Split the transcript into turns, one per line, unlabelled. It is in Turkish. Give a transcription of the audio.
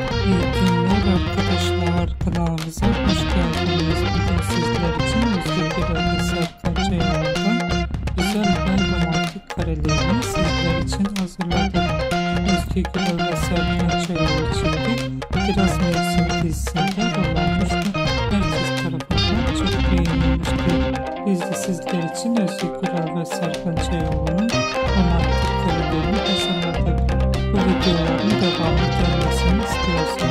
İyi günler arkadaşlar kanalımıza hoş geldiniz. Bugün sizler için Özgür Gürel'in Serkan Ceylan'dan güzel ve romantik karelerini sizler için hazırladım. Özgür Gürel ve Serkan Ceylan için biraz mevsim dizisinde romantik herkes tarafından çok beğenilmişti. Biz de sizler için Özgür Gürel ve Serkan Ceylan'ın Everything, either one can sense those